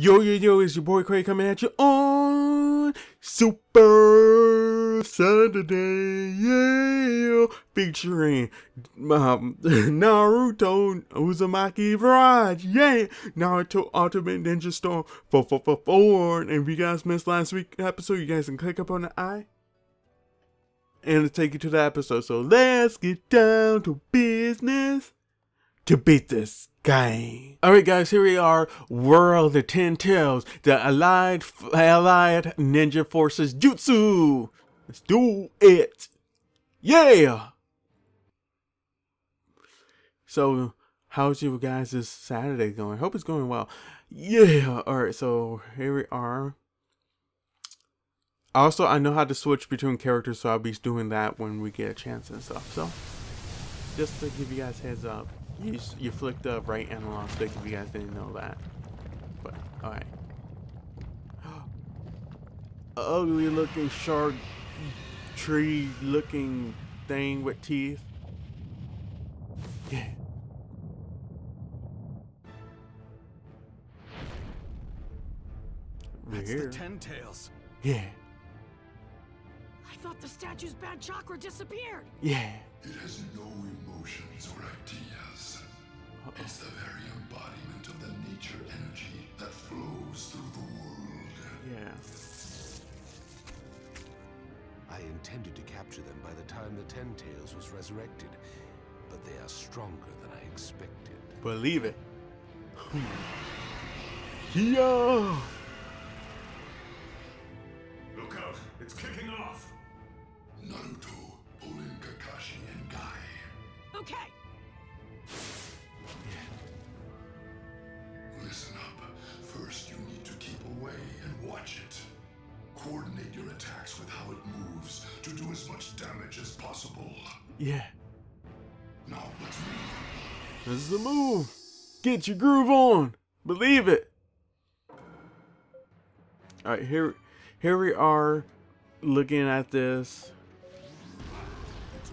Yo, yo, yo, it's your boy Craig coming at you on Super Saturday, yeah, featuring um, Naruto Uzumaki Virage, yeah, Naruto Ultimate Ninja Storm 444. And if you guys missed last week's episode, you guys can click up on the eye and it'll take you to the episode. So let's get down to business to beat this game. Alright guys, here we are, World of Ten Tails, the Allied Allied Ninja Forces Jutsu. Let's do it. Yeah! So, how's you guys this Saturday going? Hope it's going well. Yeah, alright, so here we are. Also, I know how to switch between characters, so I'll be doing that when we get a chance and stuff. So, just to give you guys heads up you, you flick the right analog stick if you guys didn't know that. But, alright. Ugly looking shark tree looking thing with teeth. Yeah. That's here. the Ten Tails. Yeah. I thought the statue's bad chakra disappeared. Yeah. It has no emotions or ideas. Uh -oh. It's the very embodiment of the nature energy that flows through the world. Yeah. I intended to capture them by the time the Ten Tails was resurrected, but they are stronger than I expected. Believe it. yeah. Look out! It's kicking off. Naruto, Olin, Kakashi, and Guy. Okay. Listen up. First, you need to keep away and watch it. Coordinate your attacks with how it moves to do as much damage as possible. Yeah. Now, let's move. This is the move. Get your groove on. Believe it. All right, here, here we are, looking at this.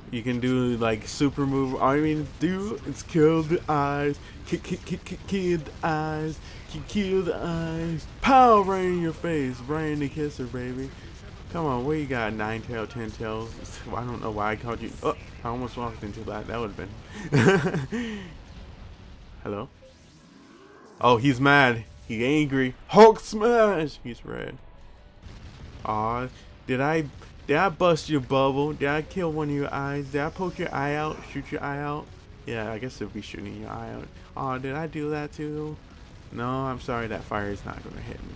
You can do like super move. I mean, do it's kill the eyes, kill, kill, kill, kill, kill the eyes, kill, kill the eyes. Pow! Right in your face, right in the kisser, baby. Come on, where you got nine tail, ten tails? I don't know why I called you. Oh, I almost walked into that. That would have been. Hello. Oh, he's mad. He angry. Hulk smash. He's red. Aw, did I did I bust your bubble? Did I kill one of your eyes? Did I poke your eye out? Shoot your eye out? Yeah, I guess it'll be shooting your eye out. Oh, did I do that too? No, I'm sorry. That fire is not to hit me.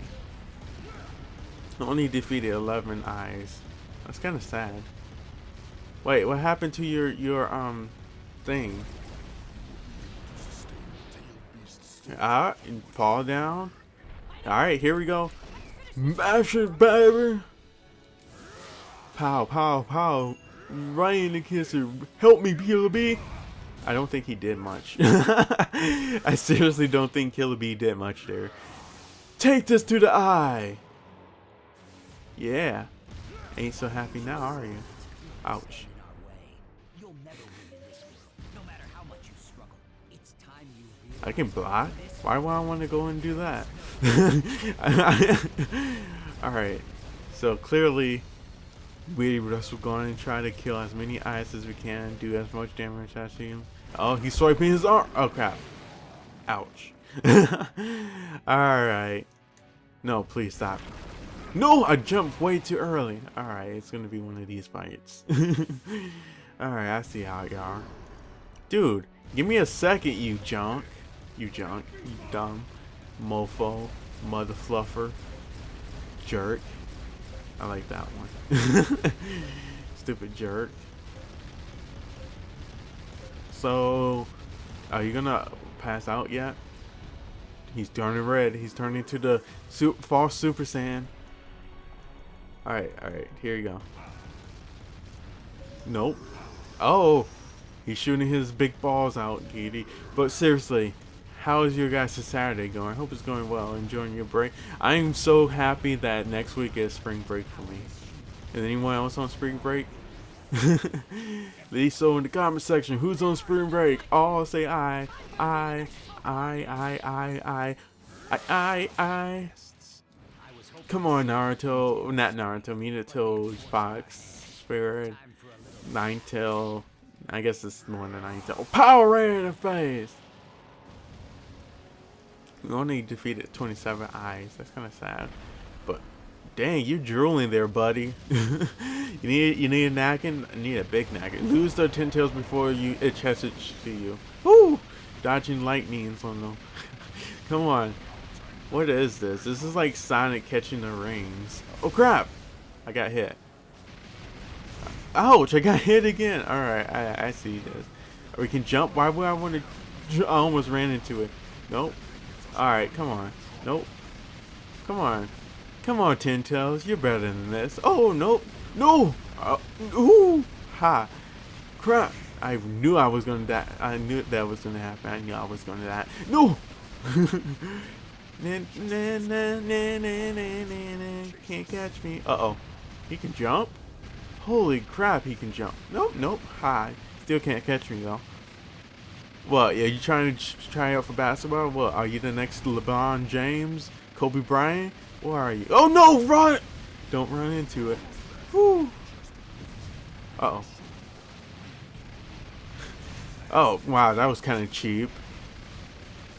Only defeated 11 eyes. That's kind of sad. Wait, what happened to your, your, um, thing? Alright, fall down. Alright, here we go. Mash it, baby! Pow, pow, pow. The kisser. Help me, Killer I don't think he did much. I seriously don't think Killer B did much there. Take this to the eye. Yeah. Ain't so happy now, are you? Ouch. I can block? Why would I want to go and do that? Alright. So clearly we just going to try to kill as many eyes as we can, do as much damage as we can. Oh, he's swiping his arm. Oh, crap. Ouch. Alright. No, please stop. No, I jumped way too early. Alright, it's going to be one of these fights. Alright, I see how you are. Dude, give me a second, you junk. You junk. You dumb. Mofo. Mother fluffer. Jerk. I like that one. Stupid jerk. So, are you gonna pass out yet? He's turning red. He's turning to the su false Super Saiyan. Alright, alright. Here you go. Nope. Oh! He's shooting his big balls out, Giddy. But seriously, how is your guys' Saturday going? I hope it's going well. Enjoying your break. I am so happy that next week is spring break for me. Is anyone else on spring break? Leave so in the comment section. Who's on spring break? All say I, I, I, I, I, I. I, I. Come on, Naruto. Not Naruto. Minato, Fox, Spirit, Ninetale. I guess it's more than Ninetale. Power the face! We only defeated 27 eyes. That's kind of sad. But, dang, you're drooling there, buddy. you need you need a napkin? I need a big napkin. Lose the 10 tails before you it chases to you. Woo! Dodging lightnings oh on them. Come on. What is this? This is like Sonic catching the rings. Oh crap! I got hit. Ouch! I got hit again. All right, I I see this. We can jump. Why would I want to? I almost ran into it. Nope. All right, come on. Nope. Come on. Come on, Ten. You're better than this. Oh nope. No. Uh, ooh. Ha. Crap. I knew I was gonna die. I knew that was gonna happen. I knew I was gonna die. No. Can't catch me. Uh oh. He can jump? Holy crap, he can jump. Nope, nope. Hi. Still can't catch me though. What? Yeah, you trying to try out for basketball? What? Are you the next LeBron James? Kobe Bryant? Where are you? Oh no, run! Don't run into it. Whew. Uh oh. Oh, wow, that was kind of cheap.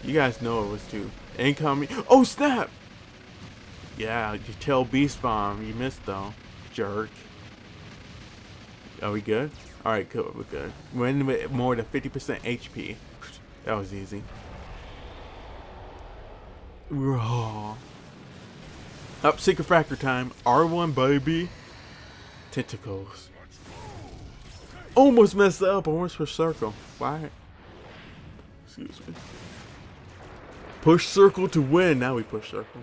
You guys know it was too. Incoming. Oh, snap! Yeah, you tell Beast Bomb. You missed, though. Jerk. Are we good? Alright, good. We're good. We're in with more than 50% HP. That was easy. Raw. Up, Secret Factor time. R1, baby. Tentacles. Almost messed up. Almost for circle. Why? Excuse me. Push circle to win. Now we push circle.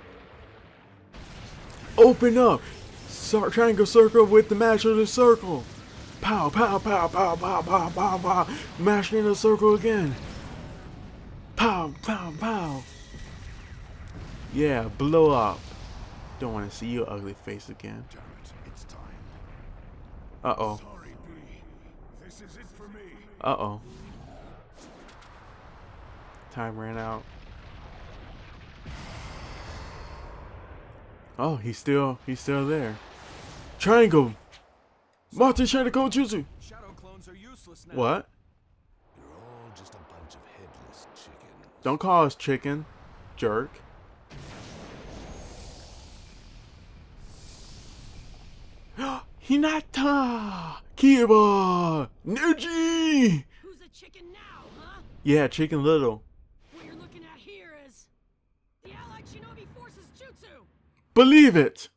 Open up. Cir triangle circle with the match of the circle. Pow, pow, pow, pow, pow, pow, pow, pow. Mashing the circle again. Pow, pow, pow. Yeah, blow up. Don't want to see your ugly face again. Damn it, it's time. Uh-oh. Sorry, B. This is it for me. Uh-oh. Time ran out. Oh, he's still he's still there. Triangle. Martin trying to go Jutsu. Shadow clones are useless now. What? You're all just a bunch of headless chickens. Don't call us chicken, jerk. Hinata! Kiba! Neji! Who's a chicken now, huh? Yeah, Chicken Little. What you're looking at here is the Allied Shinobi Forces Jutsu. Believe it!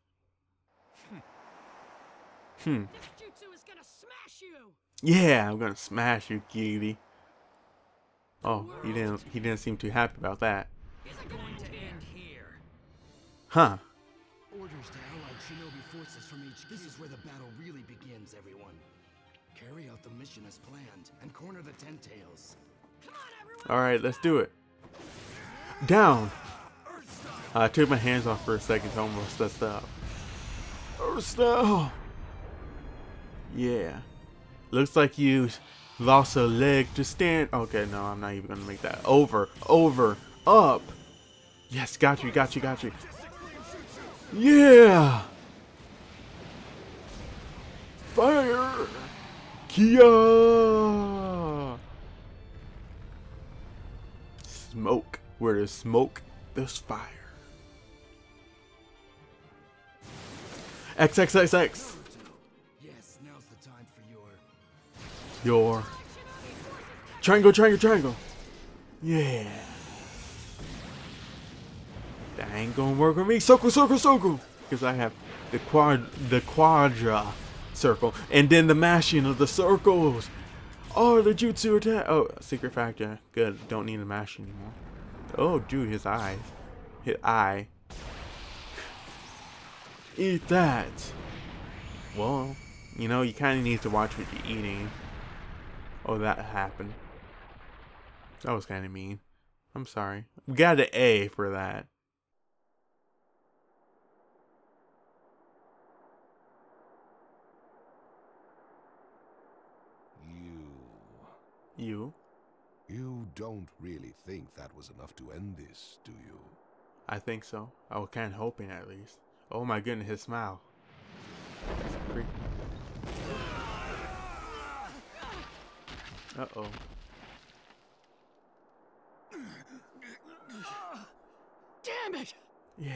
Hmm. This jutsu is gonna smash you. Yeah, I'm gonna smash you, cutie. Oh, he didn't he didn't seem too happy about that. Is it going to end here. Huh. Orders to Allied Shinobi forces from HQ. This is where the battle really begins, everyone. Carry out the mission as planned and corner the Ten Tails. Come on, everyone. Alright, let's do it. Down. I took my hands off for a second, so I almost messed up. Oh, Earth style. Yeah. Looks like you lost a leg to stand. Okay, no, I'm not even gonna make that. Over, over, up. Yes, got you, got you, got you. Yeah. Fire. Kia. Smoke. Where there's smoke, there's fire. XXXX. Your triangle, triangle, triangle. Yeah. That ain't gonna work with me. Circle, circle, circle. Because I have the quad, the quadra circle, and then the mashing of the circles. Oh, the jutsu attack. Oh, secret factor. Good. Don't need to mash anymore. Oh, dude, his eyes. His eye. Eat that. Well, you know, you kind of need to watch what you're eating. Oh, that happened. That was kind of mean. I'm sorry. We got an A for that. You. You? You don't really think that was enough to end this, do you? I think so. I was kind of hoping at least. Oh my goodness, his smile. It's creepy. Uh oh. Damn it! Yeah.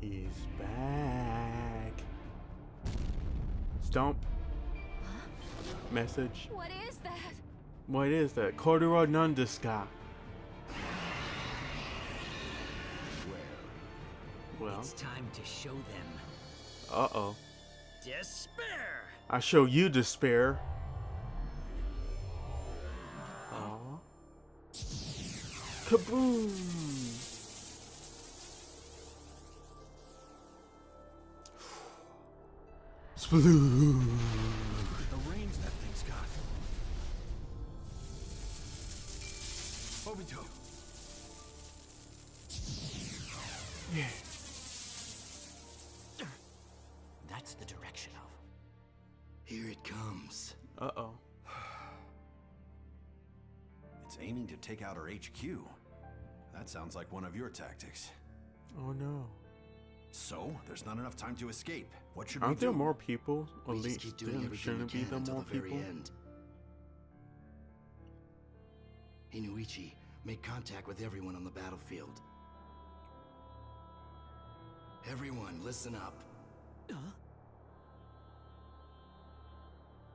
He's back. Stomp. Message. What is that? What is that? Corduroy Nundiska. Well, It's time to show them uh oh. despair. I show you despair. Aw. Kaboom! Sploosh! The range that thing's got. Obito. Yeah. Take out our HQ. That sounds like one of your tactics. Oh no. So, there's not enough time to escape. What should Aren't we there more people? At We just least keep doing there shouldn't be can the until more the very people. end. Inoichi, make contact with everyone on the battlefield. Everyone, listen up. Huh?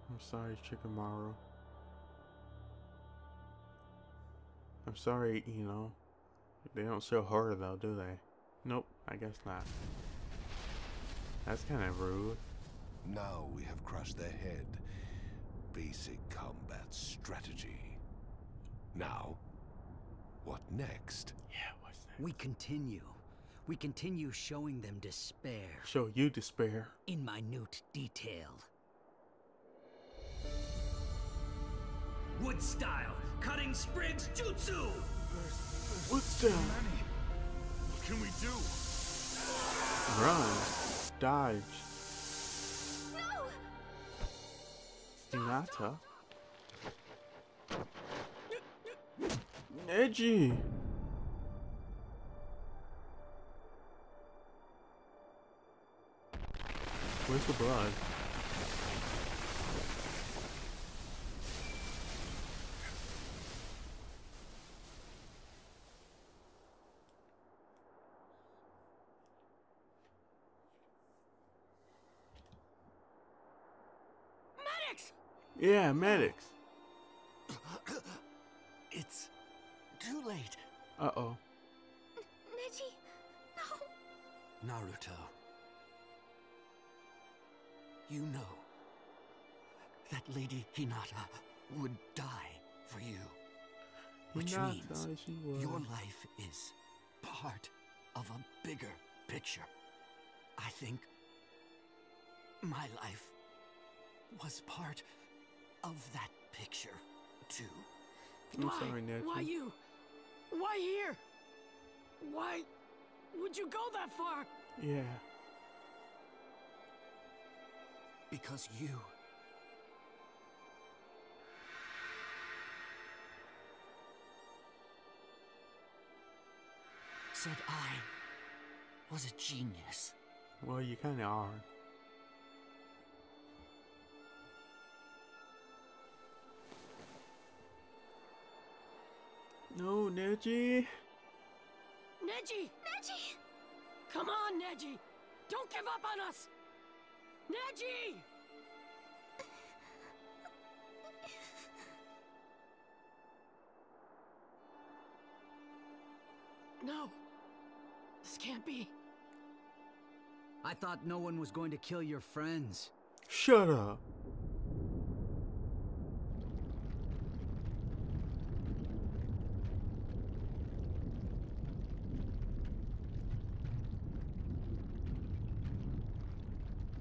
I'm sorry, Shikamaru. I'm sorry, you know. They don't show horror though, do they? Nope, I guess not. That's kind of rude. Now we have crushed their head. Basic combat strategy. Now, what next? Yeah, what's that? We continue. We continue showing them despair Show you despair. in minute detail. Wood style, cutting sprigs jutsu. What's that? What can we do? Run. Dodge. No! Hinata. Neji. Where's the blood? Medics! Yeah, medics. It's too late. Uh oh. Neji, no. Naruto. You know that Lady Hinata would die for you. Which Hinata, means she was. your life is part of a bigger picture. I think my life was part of that picture, too. I'm why? sorry. Why you? Why here? Why would you go that far? Yeah. Because you said I was a genius. Well, you kind of are. No, Neji. Neji! Neji! Come on, Neji! Don't give up on us! Neji! No. This can't be. I thought no one was going to kill your friends. Shut up.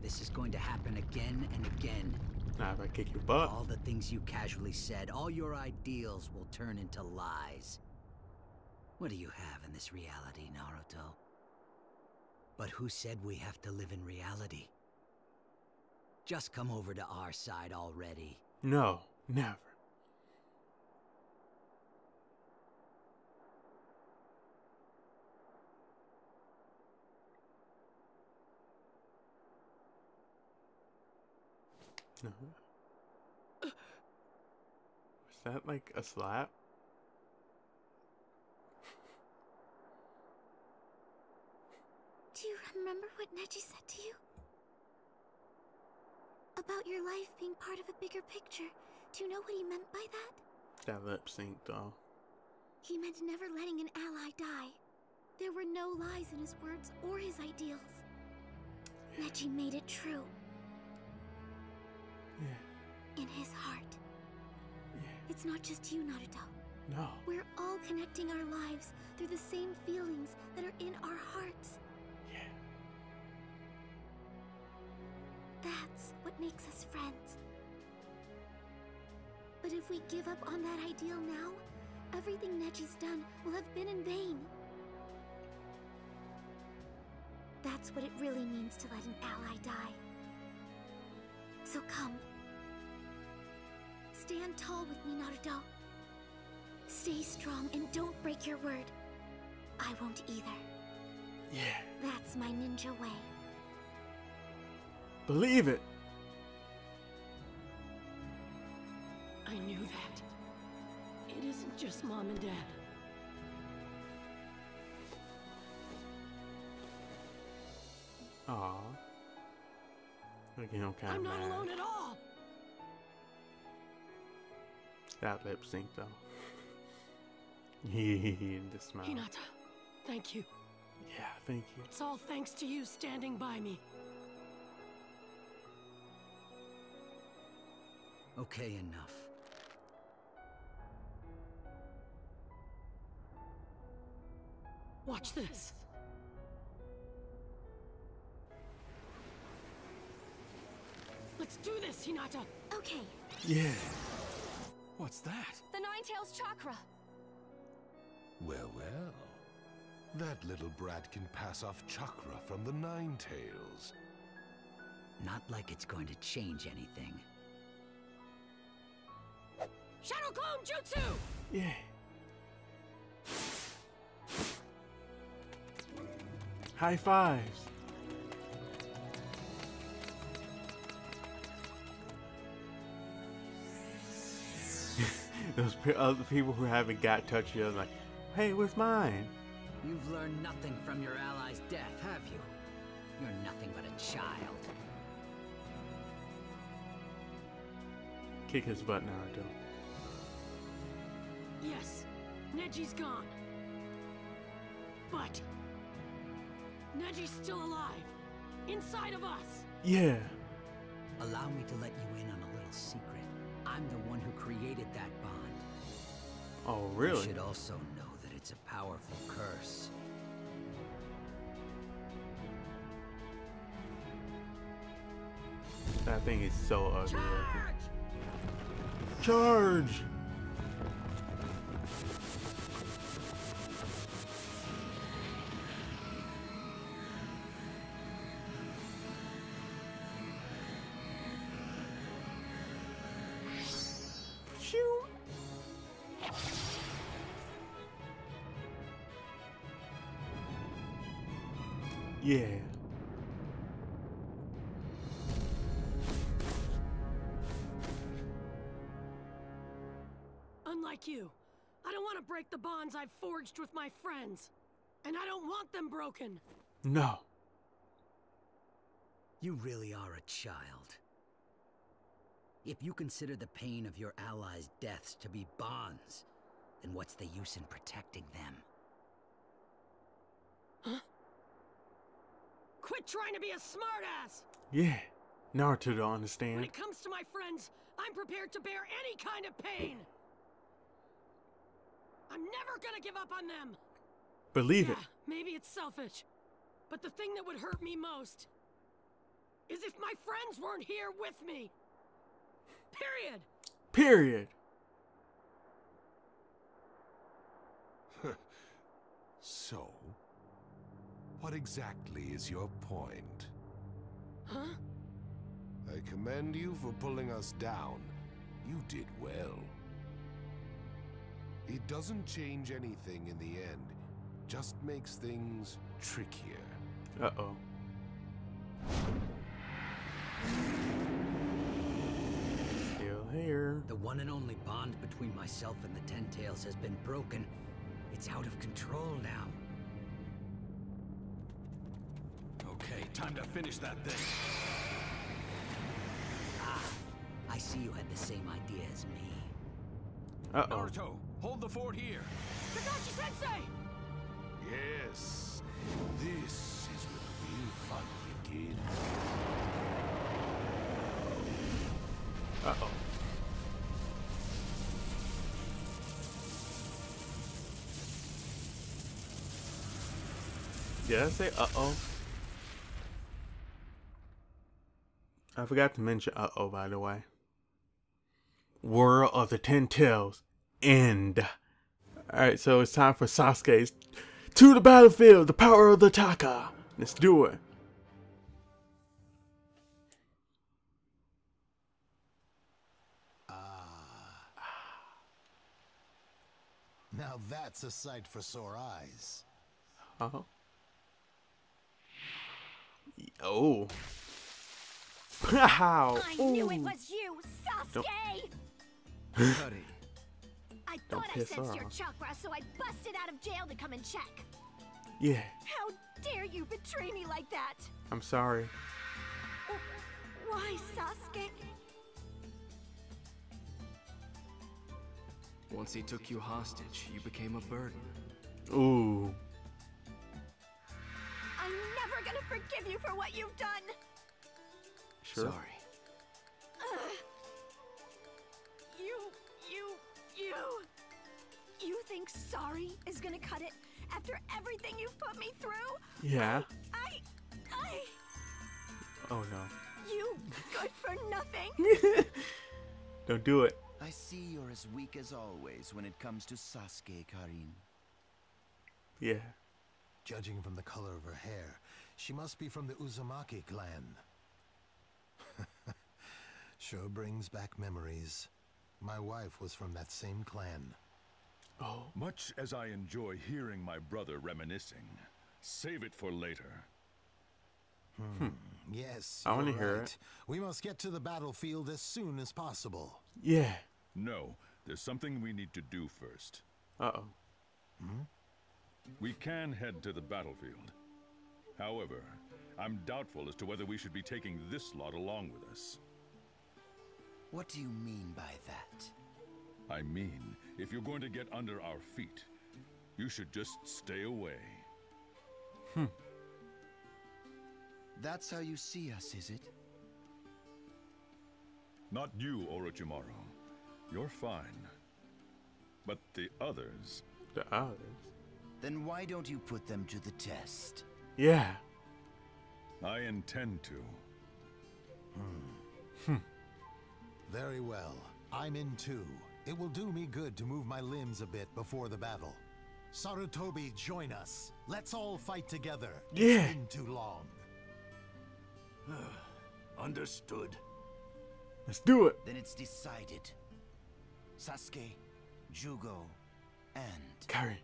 This is going to happen again and again. Nah, I kick your butt. All the things you casually said, all your ideals will turn into lies. What do you have in this reality, Naruto? But who said we have to live in reality? Just come over to our side already. No, never. Was that like a slap? Do you remember what Neji said to you? About your life being part of a bigger picture. Do you know what he meant by that? That lip sync though. He meant never letting an ally die. There were no lies in his words or his ideals. Neji made it true. In his heart. Yeah. It's not just you, Naruto. No. We're all connecting our lives through the same feelings that are in our hearts. Yeah. That's what makes us friends. But if we give up on that ideal now, everything Neji's done will have been in vain. That's what it really means to let an ally die. So come. Stand tall with me, Naruto. Stay strong and don't break your word. I won't either. Yeah. That's my ninja way. Believe it. I knew that. It isn't just mom and dad. Aw. Making him kind I'm of not mad. alone at all. That lip sync though. He the smile. Hinata, thank you. Yeah, thank you. It's all thanks to you standing by me. Okay, enough. Watch this. Let's do this, Hinata. Okay, Yeah. What's that? the Nine Tails Chakra. Well, well. That little brat can pass off chakra from the Nine Tails. Not like it's going to change anything. Shadow Clone Jutsu! Yeah. High fives. Those other uh, people who haven't got touch yet, like, hey, where's mine? You've learned nothing from your ally's death, have you? You're nothing but a child. Kick his butt, Naruto. Yes, Neji's gone. But Neji's still alive. Inside of us. Yeah. Allow me to let you in on a little secret. I'm the one who created that bond. Oh, really? You should also know that it's a powerful curse. That thing is so ugly. Charge! Charge! Unlike you, I don't want to break the bonds I've forged with my friends. And I don't want them broken. No. You really are a child. If you consider the pain of your allies' deaths to be bonds, then what's the use in protecting them? Huh? Quit trying to be a smartass! Yeah. Naruto don't When it comes to my friends, I'm prepared to bear any kind of pain. I'm never gonna give up on them. Believe yeah, it. maybe it's selfish, but the thing that would hurt me most is if my friends weren't here with me. Period. Period. So, what exactly is your point? Huh? I commend you for pulling us down. You did well. It doesn't change anything in the end, just makes things trickier. Uh-oh. Still here. The one and only bond between myself and the Ten Tails has been broken. It's out of control now. Okay, time to finish that thing. Ah, I see you had the same idea as me. Uh-oh. Naruto, hold the fort here. Kakashi Sensei! Yes, this is where the real fun begins. Uh-oh. Did I say uh-oh? I forgot to mention uh-oh, by the way. World of the Ten Tails. End. Alright, so it's time for Sasuke's To the battlefield, the power of the Taka. Let's do it. Now that's a sight for sore eyes. Uh-huh. Oh. Wow. I knew it was you, Sasuke! Cuddy. I Don't thought I sensed her your chakra, so I busted out of jail to come and check. Yeah, How dare you betray me like that? I'm sorry. Why, Sasuke? Once he took you hostage, you became a burden. Ooh. I'm never gonna forgive you for what you've done. Sure. Sorry. Ugh. You. You think sorry is gonna cut it after everything you've put me through? Yeah. I, I, Oh no. you good for nothing. Don't do it. I see you're as weak as always when it comes to Sasuke, Karin. Yeah. Judging from the color of her hair, she must be from the Uzumaki clan. sure brings back memories. My wife was from that same clan. Oh. Much as I enjoy hearing my brother reminiscing, save it for later. Hmm. Yes, I wanna hear it. We must get to the battlefield as soon as possible. Yeah. No, there's something we need to do first. Uh-oh. We can head to the battlefield. However, I'm doubtful as to whether we should be taking this lot along with us. What do you mean by that? I mean, if you're going to get under our feet, you should just stay away. Hmm. That's how you see us, is it? Not you, Orochimaru. You're fine. But the others, The others. Then why don't you put them to the test? Yeah. I intend to. Very well. I'm in too. It will do me good to move my limbs a bit before the battle. Sarutobi, join us. Let's all fight together. Yeah. It's been too long. Understood. Let's do it. Then it's decided. Sasuke, Jugo, and Kari.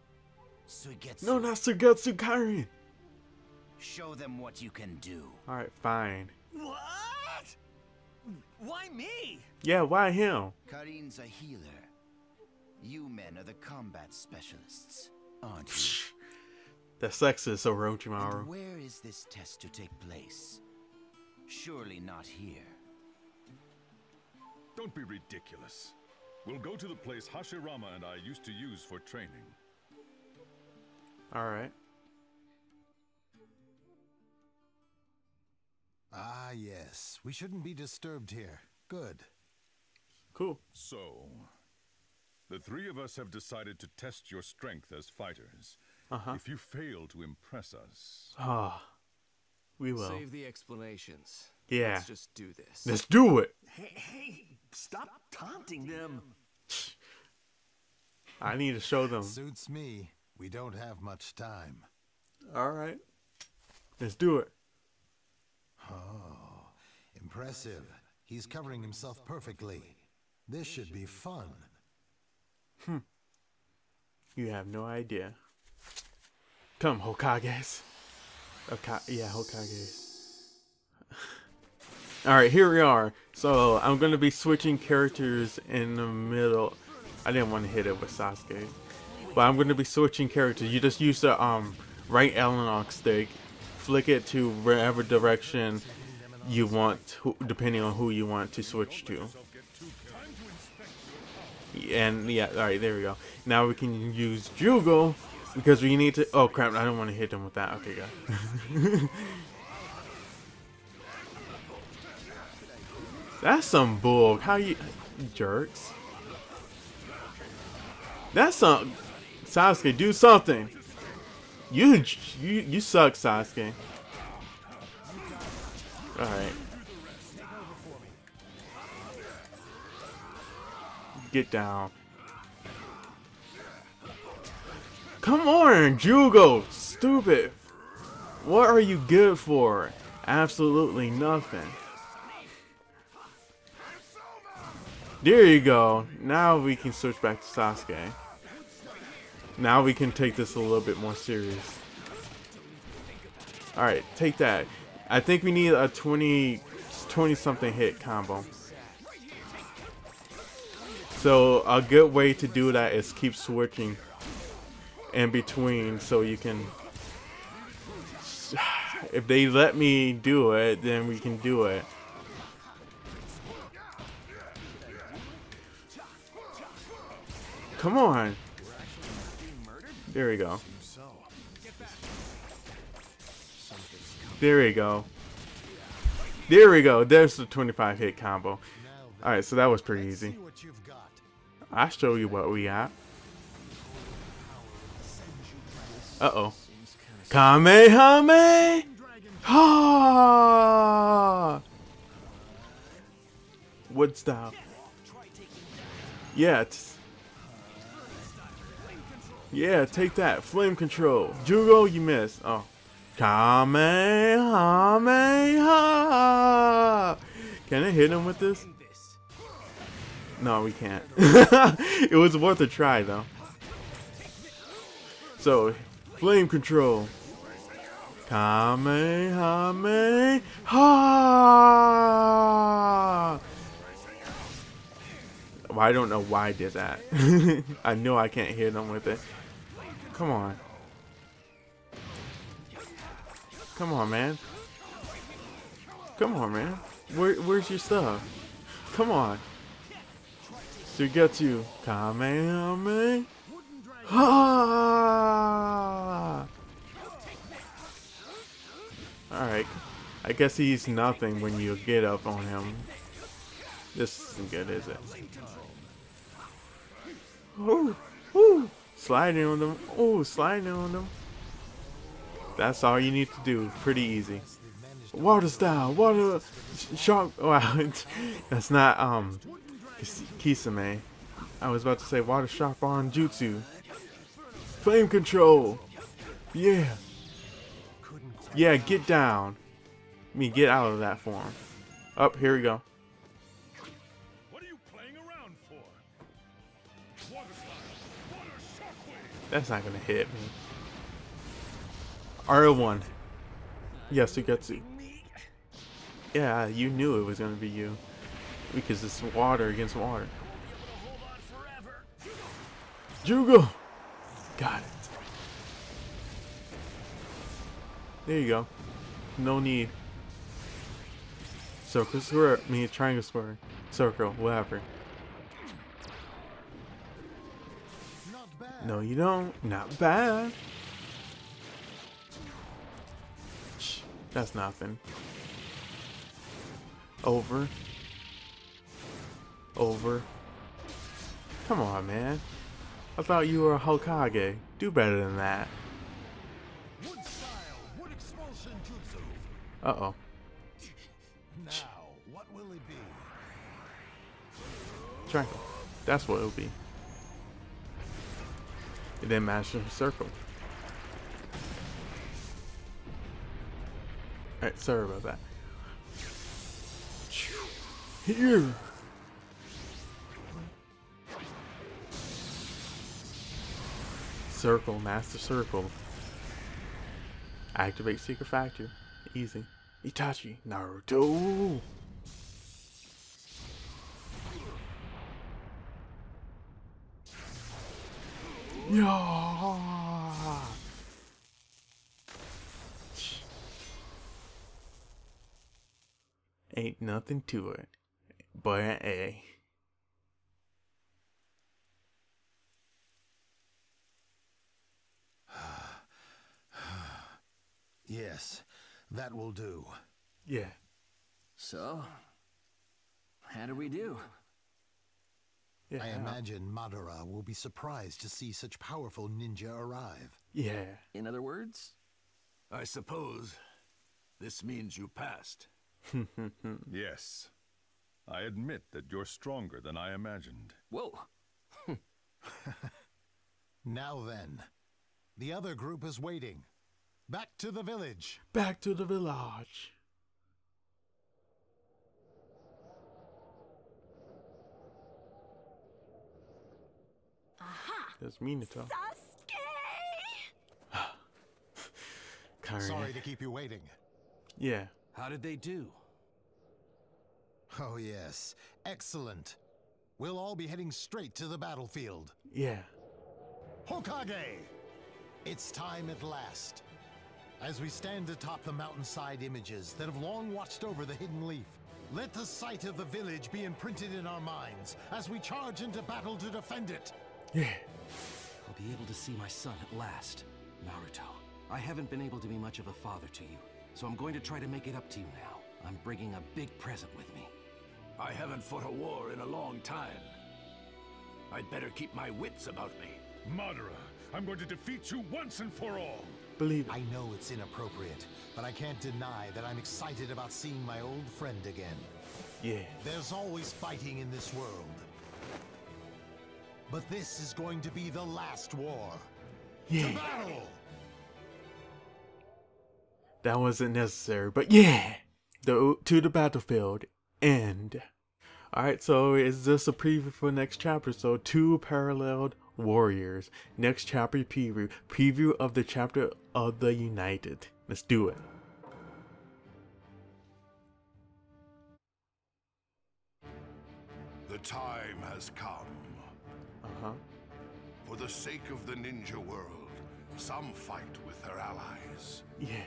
Suigetsu. No, not Sugetsu Kari. Show them what you can do. Alright, fine. What? Why me? Yeah, why him? Karin's a healer. You men are the combat specialists, aren't you? The sexist And Orochimaru. where is this test to take place? Surely not here. Don't be ridiculous. We'll go to the place Hashirama and I used to use for training. Alright. Ah, yes. We shouldn't be disturbed here. Good. Cool. So, the three of us have decided to test your strength as fighters. Uh-huh. If you fail to impress us, Ah. we will. Save the explanations. Yeah. Let's just do this. Let's do it. Hey, hey, stop taunting them. I need to show them. Suits me. We don't have much time. Alright. Let's do it. Oh, impressive. He's covering himself perfectly. This should be fun. Hmm. You have no idea. Come, Hokages. Okay, yeah, Hokages. Alright, here we are. So, I'm going to be switching characters in the middle. I didn't want to hit it with Sasuke. But I'm going to be switching characters. You just use the um, right analog stick, flick it to wherever direction you want, depending on who you want to switch to. And yeah, alright, there we go. Now we can use Jugo because we need to. Oh crap! I don't want to hit him with that. Okay, go. That's some bull. How you jerks? That's some Sasuke. Do something. You you you suck, Sasuke. All right. Get down. Come on, Jugo! Stupid! What are you good for? Absolutely nothing. There you go. Now we can switch back to Sasuke. Now we can take this a little bit more serious. Alright, take that. I think we need a 20, 20 something hit combo. So a good way to do that is keep switching in between so you can if they let me do it then we can do it come on there we go. There we go. There we go. There's the 25 hit combo. Alright so that was pretty easy. I'll show you what we got. Uh-oh. Kamehame! Ha! Wood style. Yeah, yeah, take that. Flame control. Jugo, you missed. Oh. Kamehameha! Can I hit him with this? No, we can't. it was worth a try, though. So, Flame control. Kamehameha! Well, I don't know why I did that. I know I can't hit them with it. Come on. Come on, man. Come on, man. Where, where's your stuff? Come on. Suigetsu. Kamehameha. Ah! Alright. I guess he's nothing when you get up on him. This isn't good, is it? Oh, oh, sliding on them. Oh, sliding on them. That's all you need to do. Pretty easy. Water style, water shark. Wow, that's not um Kisame. I was about to say water sharp on jutsu. Flame control. Yeah. Yeah, get down. I mean, get out of that form. Up, here we go. That's not gonna hit me. R1. Yes, Suigetsu. Yeah, you knew it was gonna be you. Because it's water against water. Jugo! Got it. There you go. No need. Circle square, I mean triangle square, circle, whatever. No, you don't. Not bad. That's nothing. Over. Over. Come on, man. I thought you were a Hokage. Do better than that. Uh-oh. Now, what will it be? Triangle. That's what it'll be. And then master circle. Alright, sorry about that. Here. Circle, master circle. Activate secret factor. Easy. Itachi, Naruto. Yeah. Ain't nothing to it but A. Yes, that will do. Yeah. So, how do we do? I imagine Madara will be surprised to see such powerful ninja arrive. Yeah. In other words? I suppose this means you passed. yes. I admit that you're stronger than I imagined. Whoa. now then, the other group is waiting. Back to the village. Back to the village. Aha! That's Minato. Sasuke! Sorry to keep you waiting. Yeah. How did they do? Oh, yes. Excellent. We'll all be heading straight to the battlefield. Yeah. Hokage! It's time at last. As we stand atop the mountainside images that have long watched over the hidden leaf, let the sight of the village be imprinted in our minds as we charge into battle to defend it. Yeah. I'll be able to see my son at last. Naruto, I haven't been able to be much of a father to you, so I'm going to try to make it up to you now. I'm bringing a big present with me. I haven't fought a war in a long time. I'd better keep my wits about me. Madara, I'm going to defeat you once and for all. Believe it. I know it's inappropriate, but I can't deny that I'm excited about seeing my old friend again. Yeah. There's always fighting in this world. But this is going to be the last war. Yeah. To battle! That wasn't necessary, but yeah. The to the battlefield end. Alright, so is this a preview for next chapter? So two paralleled warriors. Next chapter preview. Preview of the chapter of the United. Let's do it. The time has come. Uh-huh. For the sake of the ninja world, some fight with their allies. Yeah.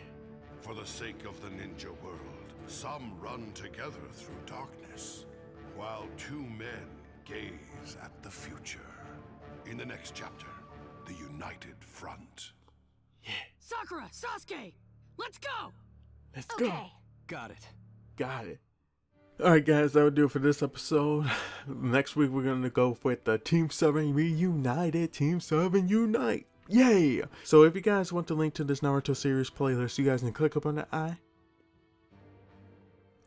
For the sake of the ninja world, some run together through darkness, while two men gaze at the future. In the next chapter, the United Front. Yeah. Sakura, Sasuke, let's go. Let's go. Got it. Got it. Alright guys, that will do it for this episode. Next week we're gonna go with the Team 7 reunited. Team 7 unite. Yay! So if you guys want the link to this Naruto series playlist, you guys can click up on the i.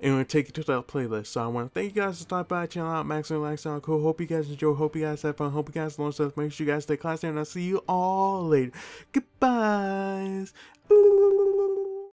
And it'll take you to that playlist. So I want to thank you guys for stopping by, chilling out, Max and Relax out cool. Hope you guys enjoy. Hope you guys have fun. Hope you guys learn stuff. Make sure you guys stay classy, and I'll see you all later. Goodbyes. Ooh.